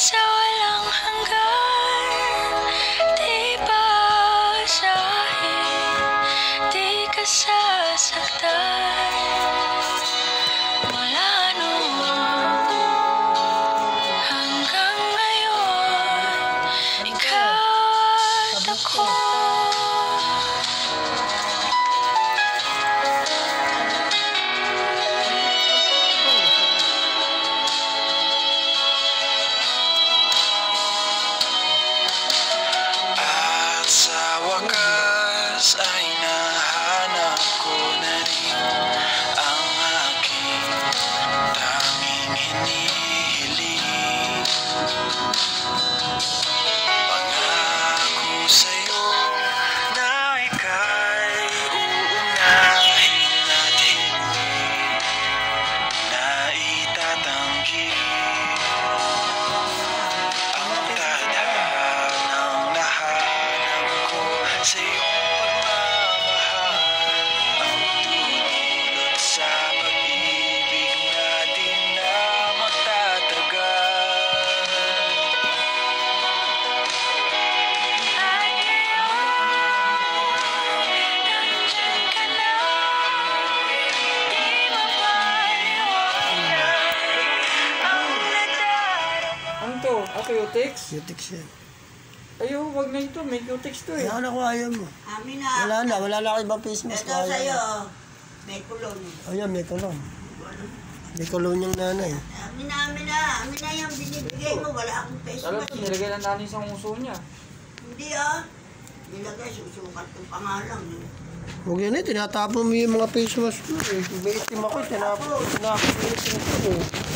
sa walang hanggan. Di ba asahin, di kasama Ah, Cutex? Cutex yan. Ayaw, wag na ito. May Cutex to eh. Kaya na ko ayaw mo. Amin na. Wala na, wala na ako ibang face mask. Ito Ayaw sa'yo. May kulon. Ayan, may kulon. May kulon yung nanay. Amin na, amin na. Amin na yung binibigay mo. Wala akong face Alam mask. ko, nilagay lang natin sa uso niya. Hindi ah. Nilagay, susukat ng pangalan. eh. Huwag yan eh, tinatapon mo yung mga face mask mo eh. Itim ako, tinapon. Tinapon mo yung ko eh.